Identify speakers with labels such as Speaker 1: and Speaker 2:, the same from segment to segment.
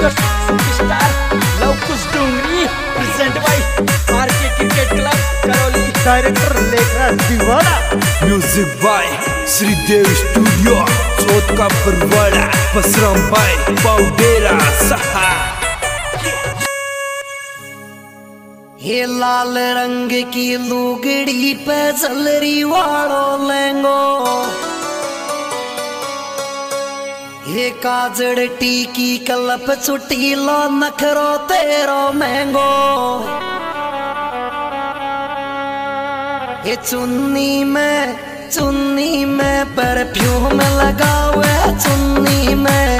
Speaker 1: Singer superstar love कुछ Dungri present by RK cricket club Karauli
Speaker 2: director Lekhraj Deewana.
Speaker 3: Music by Shridev studio Chauth ka Barwara Basram bye पाउडेरा सहा।
Speaker 4: ये लाल रंग की लुगड़ी पे जलरी वालो लेंगो ये काजड़ टीकी कलप चुटीला नखरो तेरो महंगो। ये चुन्नी में चुन्नी में परफ्यूम लगा हुआ चुन्नी में।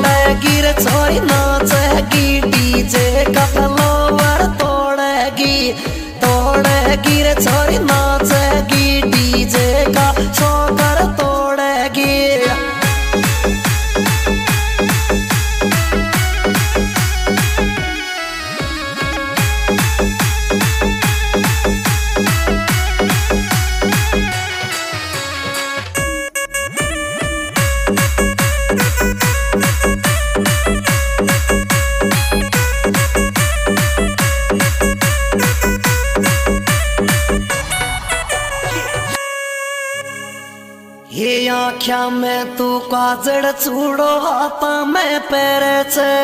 Speaker 4: तोड़ेगी रे छोरी नाचेगी डीजे का फ्लोवर तोड़ेगी तोड़ेगी रे छोरी नाचेगी डीजे का सोकर आख्या में तू काजड़ चूड़ो हाथा में पैरे छे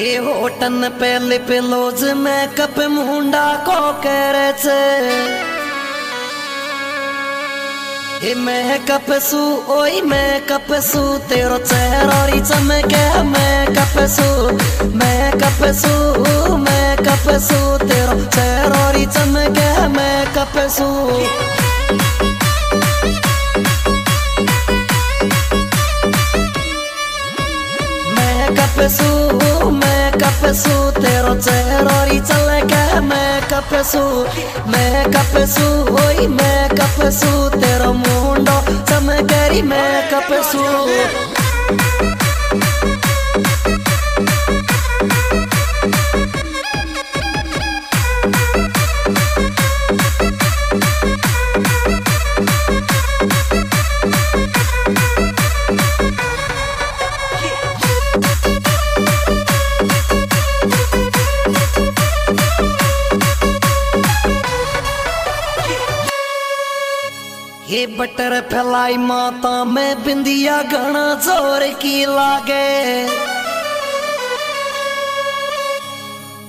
Speaker 4: ये होटन पे लिप लोज में कप मुंडा को करे छे ओई मैं कपसू तेरो चेहरोरी चमके मैं कपसू मैं कपसू मैं कपसू तेरो चेहरोरी चमके मैं कपसू कपसू मैं कपसू, तेरो चेहरोरी चलके मैं कपसू मैं कपसू, ओई मैं कपसू, तेरो मुंडो चमकेरी मैं ये बटर फैलाई माता, में बिंदिया घना ज़ोर की लागे।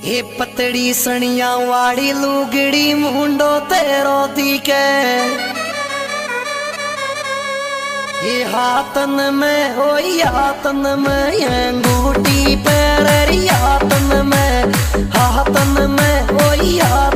Speaker 4: ये पतड़ी सणिया वाड़ी लुगड़ी मुंडो तेरो दिखे ये हाथन में हो हाथन में अंगूठी, पैर हाथन में हाथन में हो हाथन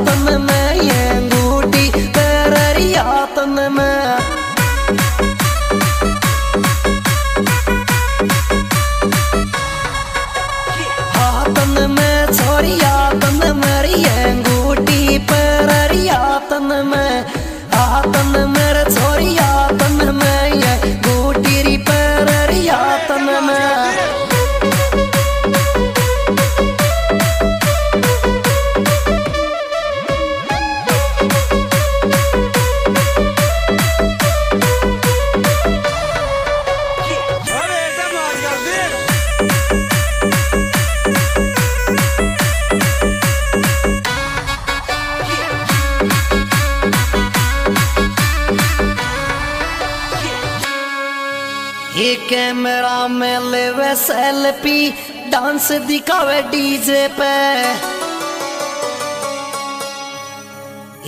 Speaker 4: कैमरा में लेवे सेल्फी, डांस दिखावे डीजे पे।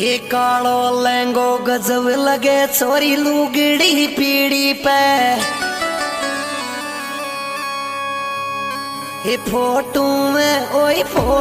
Speaker 4: ये कालो लहंगो गजब लगे छोरी लुगड़ी पीड़ी पे। ये फ़ोटो में ओए फ़ोटो